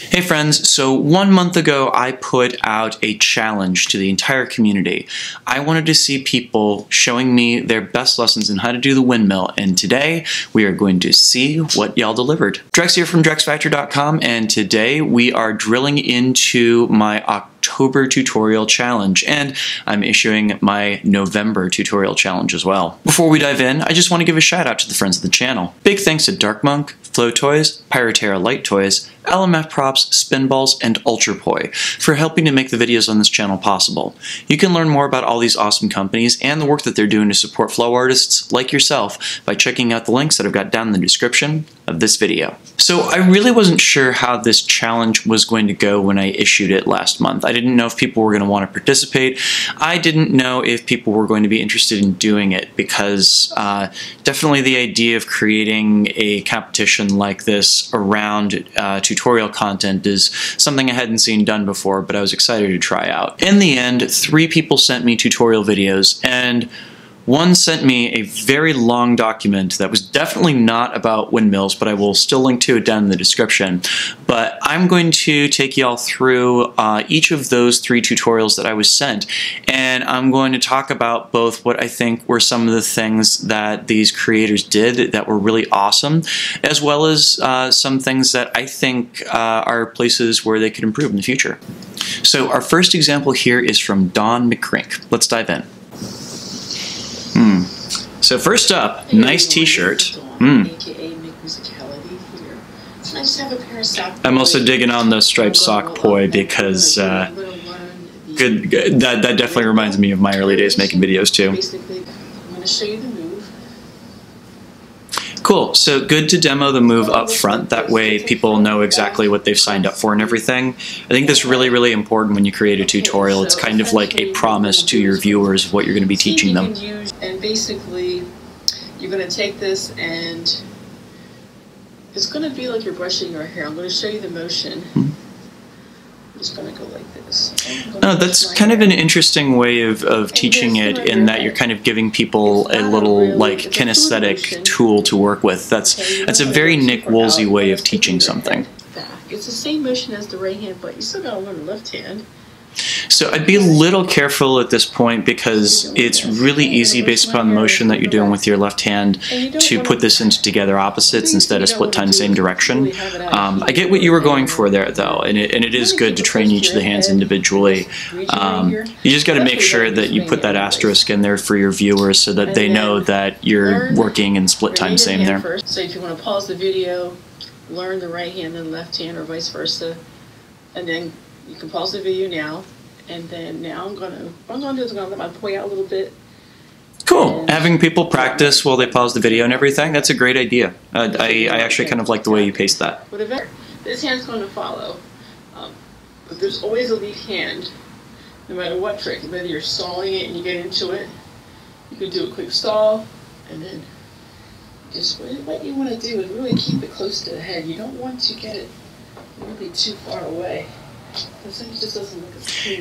Hey friends, so one month ago I put out a challenge to the entire community. I wanted to see people showing me their best lessons in how to do the windmill, and today we are going to see what y'all delivered. Drex here from DrexFactor.com, and today we are drilling into my October tutorial challenge, and I'm issuing my November tutorial challenge as well. Before we dive in, I just want to give a shout out to the friends of the channel. Big thanks to Dark Monk, Flow Toys, Pyroterra Light Toys, LMF Props, Spinballs, and UltraPoi for helping to make the videos on this channel possible. You can learn more about all these awesome companies and the work that they're doing to support flow artists like yourself by checking out the links that I've got down in the description of this video. So I really wasn't sure how this challenge was going to go when I issued it last month. I didn't know if people were going to want to participate. I didn't know if people were going to be interested in doing it because uh, definitely the idea of creating a competition like this around uh, tutorial content is something I hadn't seen done before, but I was excited to try out. In the end, three people sent me tutorial videos, and one sent me a very long document that was definitely not about windmills, but I will still link to it down in the description. But I'm going to take you all through uh, each of those three tutorials that I was sent, and I'm going to talk about both what I think were some of the things that these creators did that were really awesome, as well as uh, some things that I think uh, are places where they could improve in the future. So our first example here is from Dawn McCrink. Let's dive in. Hmm. So first up, nice T-shirt. Hmm. I'm also digging on the striped sock poi because uh, good, good. That that definitely reminds me of my early days making videos too. I'm going to show you the move. Cool. So good to demo the move up front. That way people know exactly what they've signed up for and everything. I think that's really, really important when you create a tutorial. It's kind of like a promise to your viewers of what you're going to be teaching them. Basically, you're going to take this and it's going to be like you're brushing your hair. I'm going to show you the motion. I'm just going to go like this. No, that's kind of an interesting way of, of teaching it in that you're kind of giving people a little like kinesthetic tool to work with. That's that's a very Nick Woolsey way of teaching something. It's the same motion as the right hand, but you still got to learn the left hand. So I'd be a little careful at this point because it's really easy based upon the motion that you're doing with your left hand to put this into together opposites instead of split time same direction. Um, I get what you were going for there though, and it, and it is good to train each of the hands individually. Um, you just got to make sure that you put that asterisk in there for your viewers so that they know that you're working in split time same there. So if you want to pause the video, learn the right hand and left hand or vice versa, and then you can pause the video now, and then now I'm gonna, I'm gonna do is I'm gonna let my poi out a little bit. Cool. Having people practice while they pause the video and everything, that's a great idea. Uh, I, I actually kind of like the way you paced that. Whatever, this hand's gonna follow. Um, but there's always a lead hand, no matter what trick, whether you're stalling it and you get into it, you could do a quick stall, and then just what, what you wanna do is really keep it close to the head. You don't want to get it really too far away.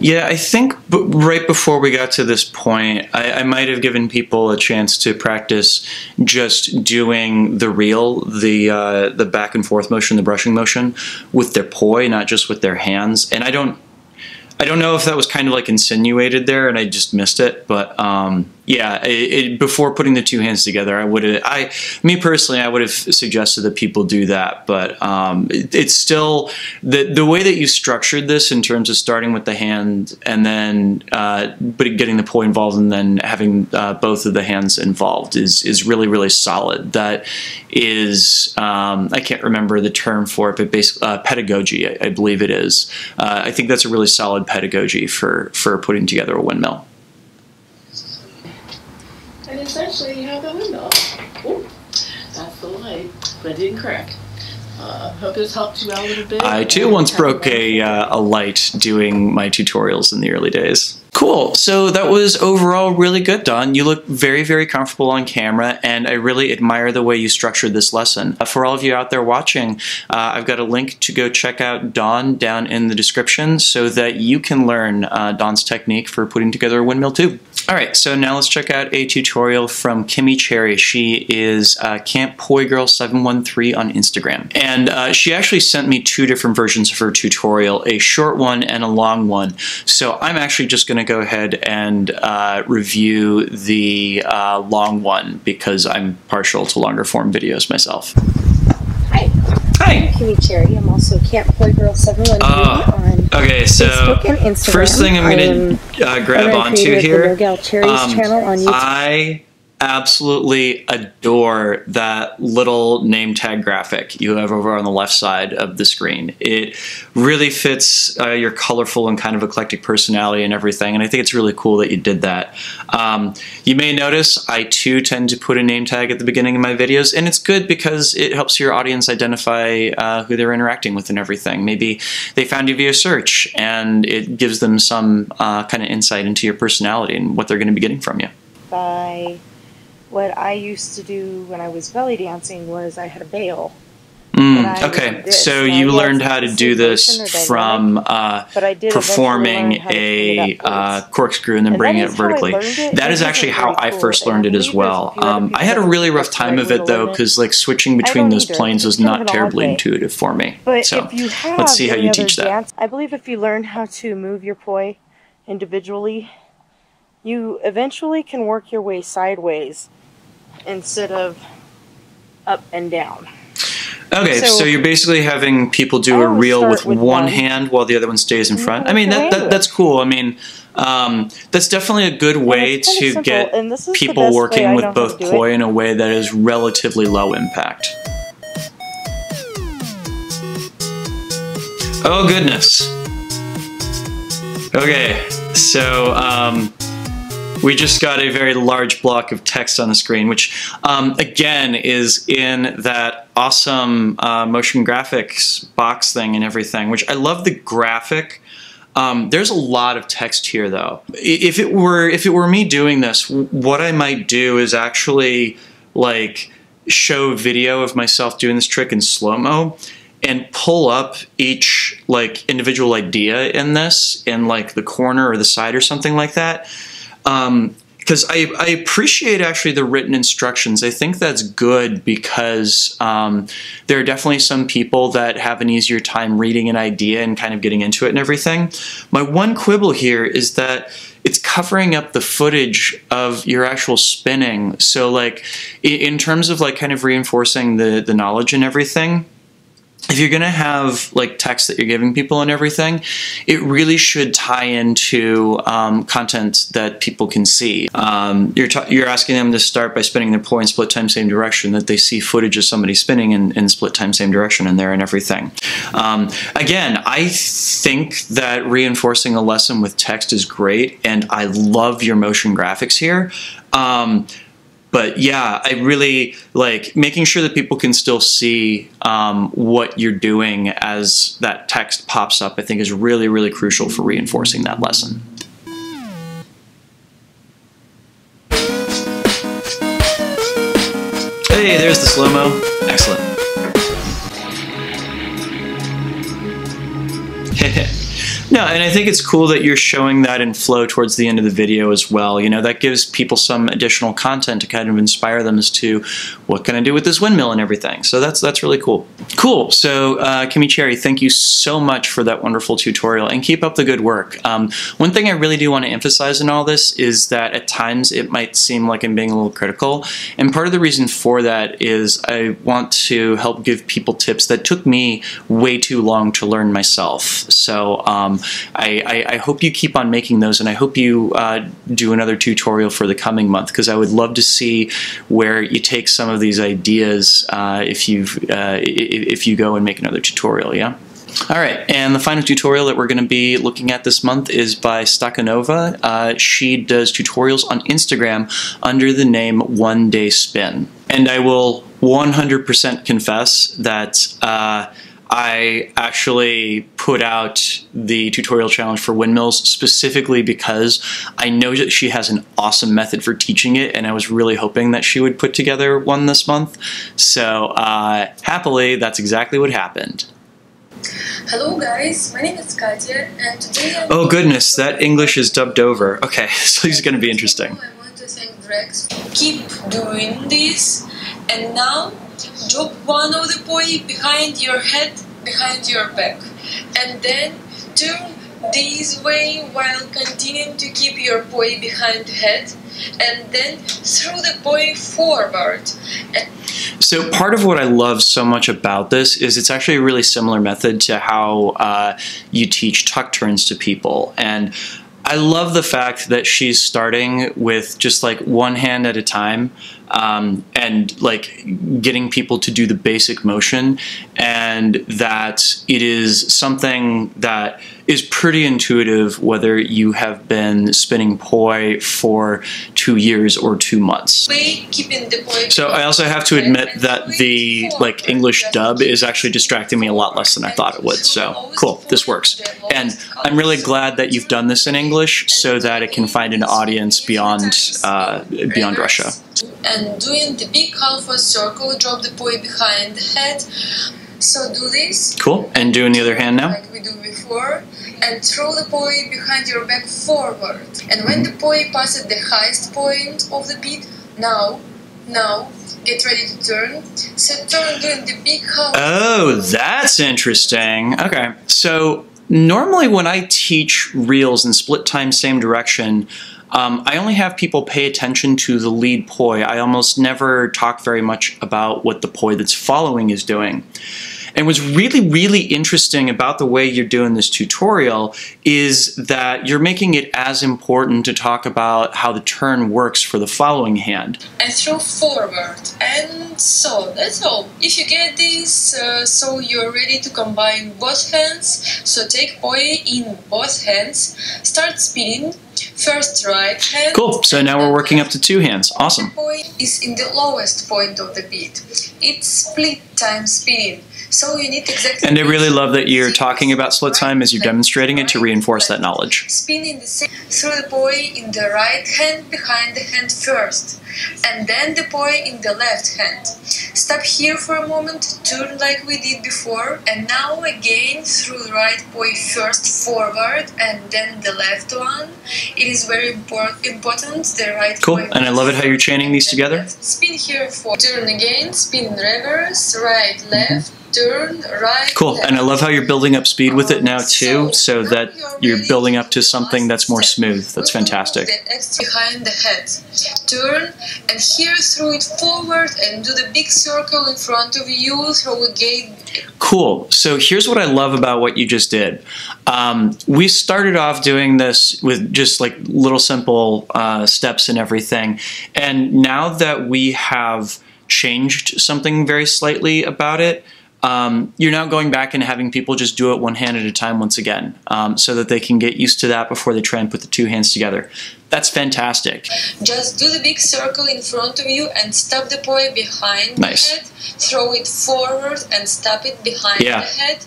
Yeah, I think right before we got to this point, I, I might have given people a chance to practice just doing the reel, the uh, the back and forth motion, the brushing motion, with their poi, not just with their hands. And I don't, I don't know if that was kind of like insinuated there, and I just missed it. But um, yeah, it, it, before putting the two hands together, I would have, I, me personally, I would have suggested that people do that. But um, it, it's still the the way that you structured this in terms of starting with the hand and then uh, but getting the poi involved and then having uh, both of the hands involved is is really really solid. That is, um, I can't remember the term for it, but basically uh, pedagogy, I, I, believe it is. Uh, I think that's a really solid pedagogy for for putting together a windmill essentially you have the window. Ooh, that's the light, but it didn't crack. Uh, hope this helped you out a little bit. I too once broke a, uh, a light doing my tutorials in the early days. Cool. So that was overall really good, Dawn. You look very, very comfortable on camera, and I really admire the way you structured this lesson. Uh, for all of you out there watching, uh, I've got a link to go check out Dawn down in the description so that you can learn uh, Dawn's technique for putting together a windmill tube. All right, so now let's check out a tutorial from Kimmie Cherry. She is uh, Camp Poi Girl 713 on Instagram. And uh, she actually sent me two different versions of her tutorial, a short one and a long one. So I'm actually just gonna go ahead and uh, review the uh, long one because I'm partial to longer form videos myself. Hi. Hi. I'm Kimmie Cherry. I'm also Camp Poi Girl 713 Uh, on Okay, so Facebook and Instagram. first thing I'm gonna uh, grab onto creator the here. No Cherries um, channel on YouTube. I absolutely adore that little name tag graphic you have over on the left side of the screen. It really fits uh, your colorful and kind of eclectic personality and everything, and I think it's really cool that you did that. Um, you may notice I too tend to put a name tag at the beginning of my videos, and it's good because it helps your audience identify uh, who they're interacting with and everything. Maybe they found you via search, and it gives them some uh, kind of insight into your personality and what they're going to be getting from you. by what I used to do when I was belly dancing was I had a veil, Mm, okay, so Now, you learned how to do this from uh, but I did performing eventually learn how to a uh, corkscrew and then And bringing it is how I vertically. it. That It is actually how I first and learned it as well. a few other Um, I had a really rough time of it though because like switching between those either. planes was It's kind of not terribly intuitive for me. But So if you have let's see how you teach that. dance, I believe if you learn how to move your poi individually, you eventually can work your way sideways instead of up and down. Okay, so, So- you're basically having people do a reel with, with one one. hand while the other one stays in front. you I mean, that, that that's cool. I mean, um, that's definitely a good way to get and this is the people working with know how to both it. poi in a way that is relatively low impact. Oh goodness. Okay, so um, we just got a very large block of text on the screen, which um, again is in that awesome uh, motion graphics box thing and everything, which I love the graphic. Um, there's a lot of text here though. If it were if it were me doing this, what I might do is actually like show video of myself doing this trick in slow-mo and pull up each like individual idea in this in like the corner or the side or something like that because I, I appreciate actually the written instructions. I think that's good because um, there are definitely some people that have an easier time reading an idea and kind of getting into it and everything. My one quibble here is that it's covering up the footage of your actual spinning. So like in terms of like kind of reinforcing the the knowledge and everything if you're going to have like text that you're giving people and everything, it really should tie into um, content that people can see. Um, you're, you're asking them to start by spinning their poi in split time same direction, that they see footage of somebody spinning in, in split time same direction in there and everything. Um, again, I think that reinforcing a lesson with text is great, and I love your motion graphics here. But yeah, I really like making sure that people can still see um, what you're doing as that text pops up. I think is really, really crucial for reinforcing that lesson. Hey, there's the slow mo. Excellent. No, and I think it's cool that you're showing that in flow towards the end of the video as well. You know, that gives people some additional content to kind of inspire them as to what can I do with this windmill and everything. So that's that's really cool. Cool. So uh, Kimmie Cherry, thank you so much for that wonderful tutorial, and keep up the good work. Um, one thing I really do want to emphasize in all this is that at times it might seem like I'm being a little critical, and part of the reason for that is I want to help give people tips that took me way too long to learn myself. So um, I, I, I hope you keep on making those, and I hope you uh, do another tutorial for the coming month because I would love to see where you take some of these ideas uh, if you uh, if you go and make another tutorial. Yeah. All right, and the final tutorial that we're going to be looking at this month is by Stakanova. Uh, she does tutorials on Instagram under the name One Day Spin. And I will 100% confess that uh, I actually put out the tutorial challenge for windmills specifically because I know that she has an awesome method for teaching it, and I was really hoping that she would put together one this month. So, uh, happily, that's exactly what happened. Hello guys, my name is Katya and today I'm Oh goodness, that English is dubbed over. Okay, so this is going to be interesting. I want to thank Drex. Keep doing this and now drop one of the poi behind your head, behind your back and then turn this way while continuing to keep your poi behind the head and then throw the poi forward So part of what I love so much about this is it's actually a really similar method to how uh, you teach tuck turns to people. And I love the fact that she's starting with just like one hand at a time um, and like getting people to do the basic motion and that it is something that is pretty intuitive whether you have been spinning poi for two years or two months. way keeping the poi So I also have to admit that the like English dub is actually distracting me a lot less than I thought it would. So cool, this works. And I'm really glad that you've done this in English so that it can find an audience beyond uh, beyond Russia. And doing the big half a circle, drop the poi behind the head. So do this Cool. And doing the other hand now. like we do before, and throw the poi behind your back forward. And when the poi passes the highest point of the beat, now, now, get ready to turn. So turn doing the big half. Oh, that's interesting. Okay. So normally when I teach reels in split time, same direction, um, I only have people pay attention to the lead poi. I almost never talk very much about what the poi that's following is doing. And what's really, really interesting about the way you're doing this tutorial is that you're making it as important to talk about how the turn works for the following hand. and throw forward. And so that's all. If you get this, uh, so you're ready to combine both hands. So take poi in both hands. Start spinning. First right hand. Cool. So now we're working up to two hands. Awesome. Point is in the lowest point of the beat. It's split time spinning. So you need exactly. And I really love that you're talking about split time as you're demonstrating it to reinforce that knowledge. Spin in the same throw the poi in the right hand behind the hand first, and then the poi in the left hand. Stop here for a moment, turn like we did before, and now again through the right poi first forward and then the left one. It is very impor- important the right Cool. And I love it how you're chaining these together. left. Spin here for turn again, spin in reverse, right, left, turn, right. Cool. left. And I love how you're building up speed with it now too, so that you're building up to something that's more smooth. That's fantastic. The extra behind the head. Turn and here throw it forward and do the big circle in front of you. Throw again. Cool. So here's what I love about what you just did. Um, we started off doing this with just like little simple uh, steps and everything. And now that we have changed something very slightly about it, um, you're now going back and having people just do it one hand at a time once again um, so that they can get used to that before they try and put the two hands together. That's fantastic. Just do the big circle in front of you and stop the poi behind Nice. the head. Throw it forward and stop it behind Yeah. the head.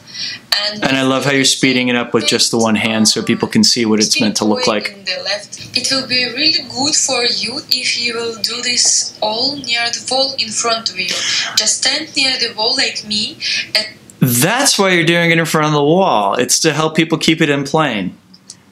And, And I love how you're speeding it up with just the one hand so people can see what it's meant to look like. the left. It will be really good for you if you will do this all near the wall in front of you. Just stand near the wall like me and That's why you're doing it in front of the wall. It's to help people keep it in plane.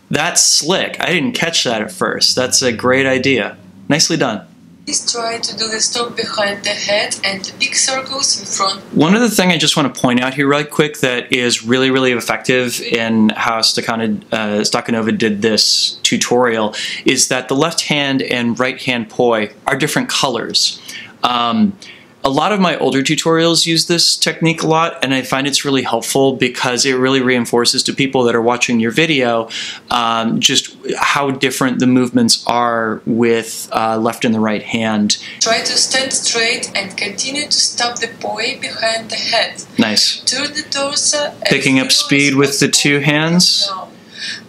That's slick. I didn't catch that at first. That's a great idea. Nicely done. please try to do the stop behind the head and the big circles in front. One other thing I just want to point out here, right quick, that is really, really effective in how Stakanov, uh, Stakanova did this tutorial is that the left hand and right hand poi are different colors. Um, a lot of my older tutorials use this technique a lot, and I find it's really helpful because it really reinforces to people that are watching your video um, just how different the movements are with uh, left and the right hand. Try to stand straight and continue to stop the poi behind the head. Nice. Turn the torso. Picking up speed with the two hands. now.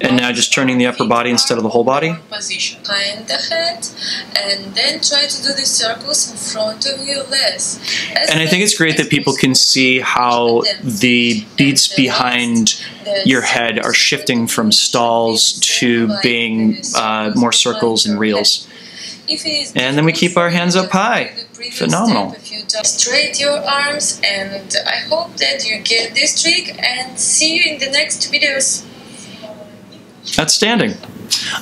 And now just turning the upper body instead of the whole body. Position behind the head, and then try to do the circles in front of your legs. And I think it's great that people can see how the beats behind your head are shifting from stalls to being uh, more circles and reels. And then we keep our hands up high. Phenomenal. Straight your arms and I hope that you get this trick and see you in the next videos. Outstanding.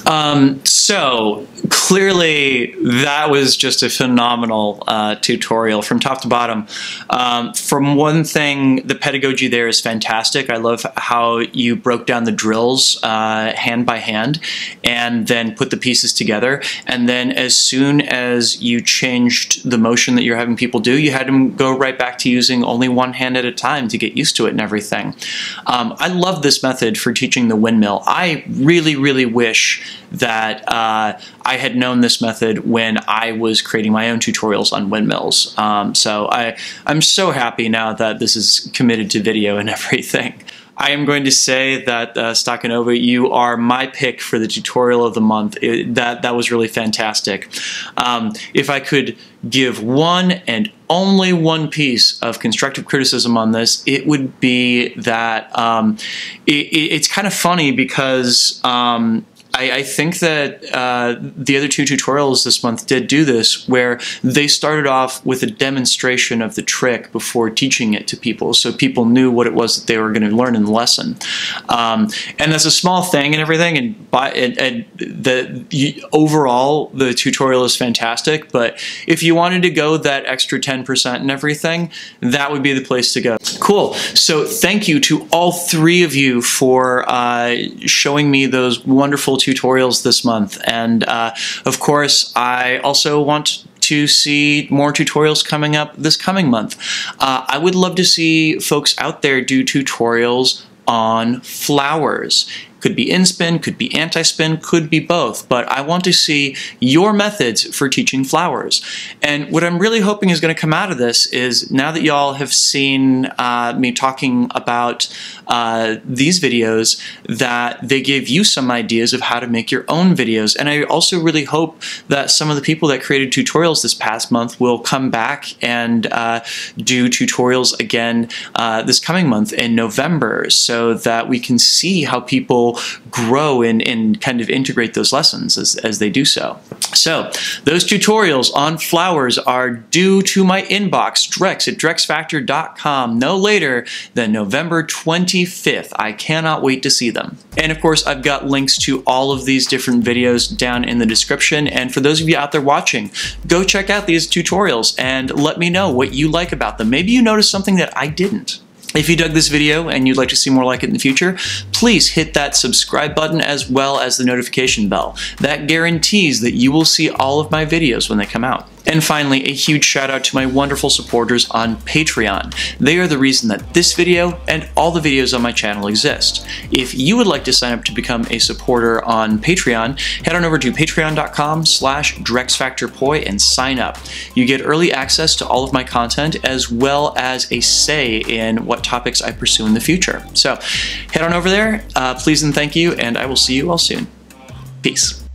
Um, so clearly that was just a phenomenal uh, tutorial from top to bottom. Um, from one thing, the pedagogy there is fantastic. I love how you broke down the drills uh, hand by hand and then put the pieces together. And then as soon as you changed the motion that you're having people do, you had them go right back to using only one hand at a time to get used to it and everything. Um, I love this method for teaching the windmill. I really, really wish that uh, I had known this method when I was creating my own tutorials on windmills. Um, so I, I'm so happy now that this is committed to video and everything. I am going to say that uh, you are my pick for the tutorial of the month. It, that that was really fantastic. Um, if I could give one and only one piece of constructive criticism on this, it would be that um, it, it's kind of funny because um, I, I think that uh, the other two tutorials this month did do this, where they started off with a demonstration of the trick before teaching it to people, so people knew what it was that they were going to learn in the lesson. Um, and that's a small thing and everything, and, by, and, and the you, overall the tutorial is fantastic. But if you wanted to go that extra 10% and everything, that would be the place to go. Cool. So thank you to all three of you for uh, showing me those wonderful tutorials this month. And uh, of course, I also want to see more tutorials coming up this coming month. Uh, I would love to see folks out there do tutorials on flowers. Could be in-spin, could be anti-spin, could be both, but I want to see your methods for teaching flowers. And what I'm really hoping is going to come out of this is now that y'all have seen uh, me talking about uh, these videos, that they give you some ideas of how to make your own videos. And I also really hope that some of the people that created tutorials this past month will come back and uh, do tutorials again uh, this coming month in November so that we can see how grow and, and kind of integrate those lessons as, as they do so. So those tutorials on flowers are due to my inbox, drex at drexfactor.com, no later than November 25th. I cannot wait to see them. And of course, I've got links to all of these different videos down in the description. And for those of you out there watching, go check out these tutorials and let me know what you like about them. Maybe you noticed something that I didn't. If you dug this video and you'd like to see more like it in the future, please hit that subscribe button as well as the notification bell. That guarantees that you will see all of my videos when they come out. And finally, a huge shout out to my wonderful supporters on Patreon. They are the reason that this video and all the videos on my channel exist. If you would like to sign up to become a supporter on Patreon, head on over to patreon.com slash drexfactorpoi and sign up. You get early access to all of my content as well as a say in what topics I pursue in the future. So head on over there, uh, please and thank you, and I will see you all soon. Peace.